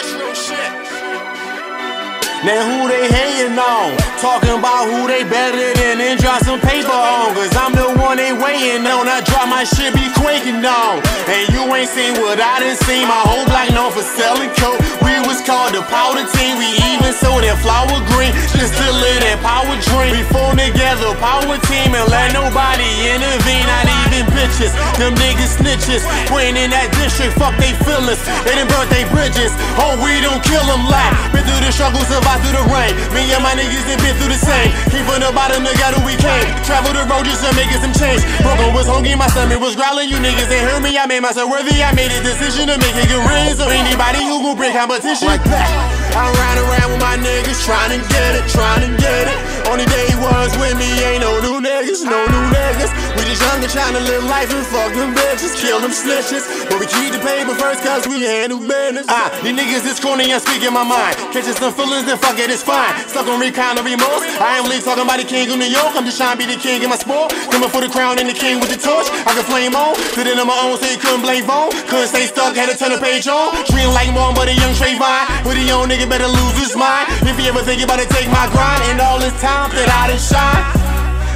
That's real shit. Now who they hating on? Talking about who they better than and drop some paper on. Cause I'm the one they waiting on. I my shit, be quaking on. And you ain't seen what I done seen. My whole block known for selling coke. We was called the powder team. We even sold that flower green. Just to live that power dream. We formed together, power team, and let nobody intervene. Not even bitches. Them niggas snitches. When in that district, fuck they feelings. They done burnt they bridges. Oh, we don't kill them like. Been through the struggles of ride through the rain. Me and my niggas done been through the same. Came from the bottom together we came. Travel the road just to making some change. Broken was hungry, my stomach was growling. You niggas ain't heard me. I made myself worthy. I made a decision to make it good rain. So anybody who gon' bring competition like that. I ride around with my niggas trying to get it, trying to get it. Trying to live life and fuck them bitches, kill them snitches. But we keep the paper first cause we handle business. Ah, these niggas is corny and speaking my mind. Catching some feelings and fuck it, it's fine. Stuck on recount of remorse. I ain't really talking about the king of New York. I'm just trying to be the king in my sport. Coming for the crown and the king with the torch. I can flame on. Did it on my own, so you couldn't blame Vaughn. Couldn't stay stuck, had to turn the page on. Dream like one, but a young Trayvon. With a young nigga better lose his mind. If you ever think about to take my grind and all this time that I done shine.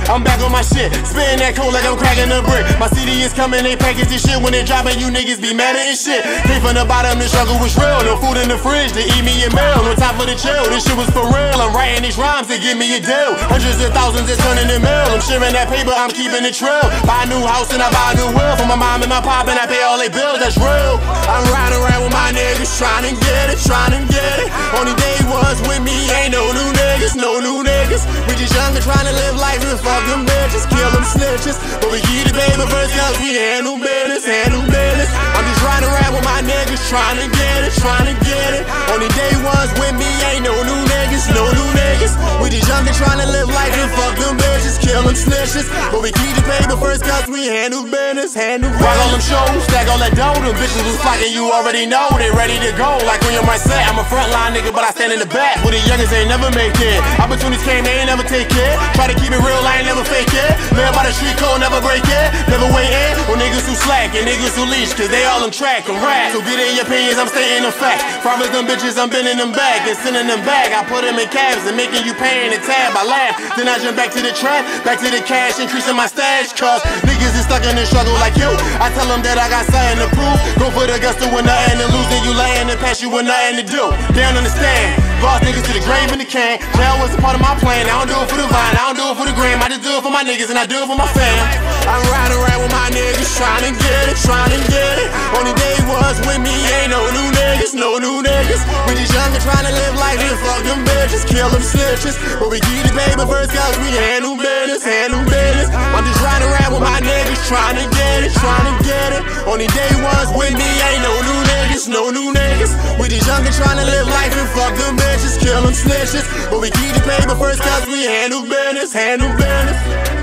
I'm back on my shit, spitting that cold like I'm cracking a brick. My CD is coming, they package this shit when they dropping. You niggas be mad at this shit. Came from the bottom, the struggle was real. No food in the fridge to eat me a meal. No time for the chill, this shit was for real. I'm writing these rhymes to give me a deal. Hundreds of thousands is turning to mail. I'm sharing that paper, I'm keeping it trail. Buy a new house and I buy a new wheel for my mom and my pop, and I pay all their bills. That's real. I'm riding around with my niggas, trying to get it, trying to get it. Only day was with me, ain't no new niggas, no new niggas. We young and trying to live life and fuck them bitches, kill them snitches. But we keep the baby first cause we handle business, handle business. I'm just riding around with my niggas, trying to get it, trying to get it. Only day ones with me, ain't no new niggas, no new niggas. We just young and trying to live life and fuck them bitches, kill them snitches. But we keep the paper first cause we handle business, handle business. Rock all them shows, stack all that dough, them bitches was flocking, you already know they ready to go. My set, I'm a frontline nigga, but I stand in the back. With the youngest ain't never make it. Opportunities came, they ain't never take it. Try to keep it real, I ain't never fake it. Live by the street code, never break it. Never wait in on niggas who slack and niggas who leash, cause they all on track and rap. So get in your opinions, I'm stating the fact. Promise them bitches, I'm bending them back and sending them back. I put them in cabs and making you paying the tab. I laugh, then I jump back to the trap, back to the cash, increasing my stash. Cause niggas is stuck in the struggle like you. I tell them that I got something to prove. Go for the gusto with nothing to lose, and you laying the pass you with nothing to do. They don't understand. Lost niggas to the grave in the can. Jail was a part of my plan. I don't do it for the vine, I don't do it for the gram. I just do it for my niggas and I do it for my fam. I'm riding around with my niggas, trying to get it, trying to get it. Only day was with me, ain't no new niggas, no new niggas. We just young and trying to live life and fuck them bitches, kill them snitches. But we keep the paper first cause we handle business, handle business. I'm just riding around with my niggas, trying to get it, trying to get it. Only day was with me, ain't no new no new niggas. We just young and trying to live life and fuck them bitches, kill them snitches. But we keep the paper first cause we handle business, handle business.